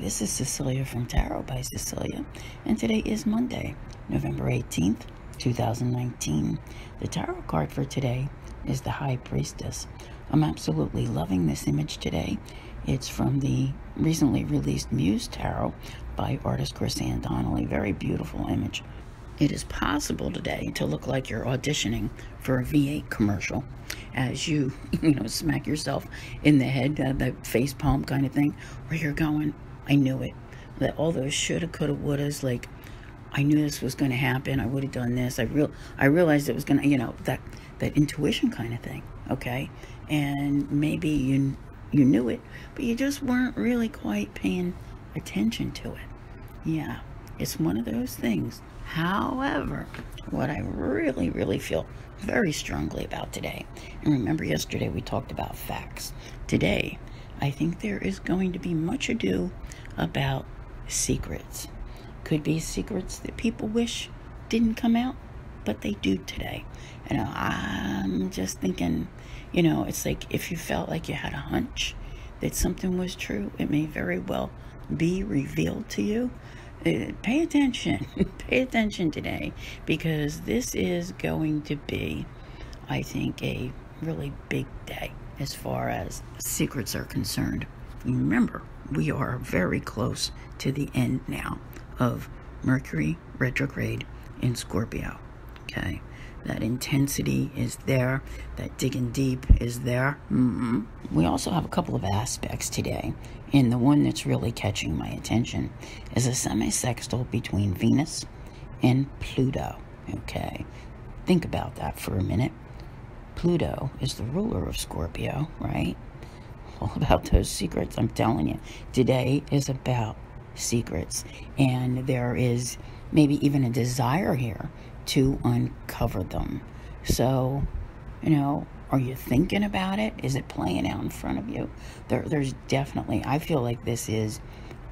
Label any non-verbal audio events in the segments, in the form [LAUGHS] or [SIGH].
this is Cecelia from Tarot by Cecelia, and today is Monday, November 18th, 2019. The tarot card for today is the High Priestess. I'm absolutely loving this image today. It's from the recently released Muse Tarot by artist Chris-Anne Donnelly. Very beautiful image. It is possible today to look like you're auditioning for a V8 commercial as you, [LAUGHS] you know, smack yourself in the head, uh, that face palm kind of thing, where you're going, I knew it. That all those shoulda, coulda, wouldas, like, I knew this was going to happen. I would have done this. I real, I realized it was going to, you know, that that intuition kind of thing. Okay, and maybe you you knew it, but you just weren't really quite paying attention to it. Yeah. It's one of those things. However, what I really, really feel very strongly about today, and remember yesterday we talked about facts. Today, I think there is going to be much ado about secrets. Could be secrets that people wish didn't come out, but they do today. You know, I'm just thinking, you know, it's like if you felt like you had a hunch that something was true, it may very well be revealed to you. Uh, pay attention. [LAUGHS] pay attention today because this is going to be, I think, a really big day as far as secrets are concerned. Remember, we are very close to the end now of Mercury retrograde in Scorpio. Okay that intensity is there, that digging deep is there. Mm-hmm. We also have a couple of aspects today, and the one that's really catching my attention is a semisextile between Venus and Pluto. Okay, think about that for a minute. Pluto is the ruler of Scorpio, right? [LAUGHS] All about those secrets, I'm telling you. Today is about secrets, and there is maybe even a desire here to uncover them. So, you know, are you thinking about it? Is it playing out in front of you? There, there's definitely, I feel like this is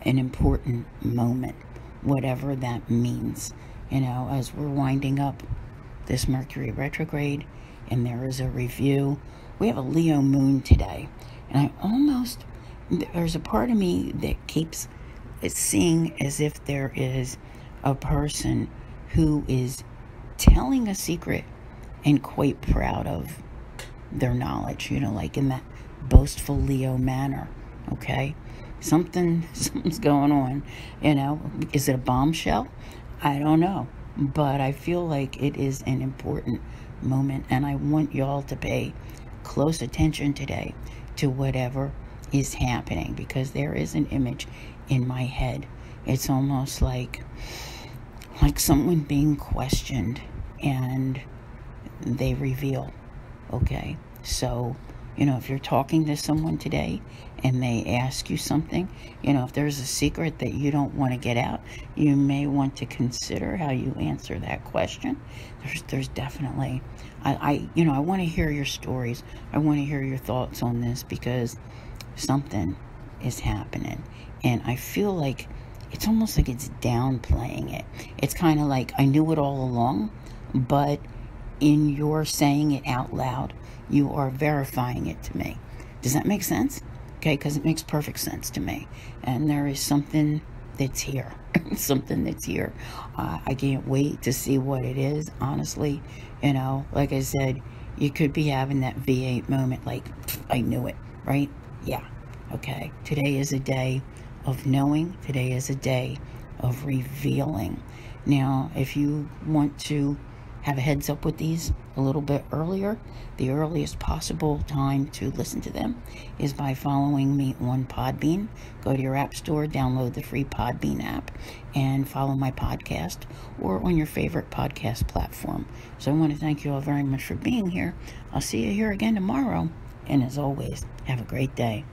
an important moment, whatever that means. You know, as we're winding up this Mercury retrograde and there is a review, we have a Leo moon today. And I almost, there's a part of me that keeps seeing as if there is a person who is telling a secret and quite proud of their knowledge, you know, like in that boastful Leo manner, okay? Something [LAUGHS] something's going on, you know. Is it a bombshell? I don't know, but I feel like it is an important moment and I want y'all to pay close attention today to whatever is happening because there is an image in my head. It's almost like like someone being questioned and they reveal. Okay? So, you know, if you're talking to someone today and they ask you something, you know, if there's a secret that you don't want to get out, you may want to consider how you answer that question. There's, there's definitely, I, I you know, I want to hear your stories. I want to hear your thoughts on this because something is happening. And I feel like it's almost like it's downplaying it. It's kind of like I knew it all along, but in your saying it out loud, you are verifying it to me. Does that make sense? Okay, because it makes perfect sense to me. And there is something that's here. [LAUGHS] something that's here. Uh, I can't wait to see what it is, honestly. You know, like I said, you could be having that V8 moment, like, [SNIFFS] I knew it, right? Yeah. Okay. Today is a day of knowing. Today is a day of revealing. Now, if you want to have a heads up with these a little bit earlier, the earliest possible time to listen to them is by following me on Podbean. Go to your app store, download the free Podbean app, and follow my podcast or on your favorite podcast platform. So I want to thank you all very much for being here. I'll see you here again tomorrow. And as always, have a great day.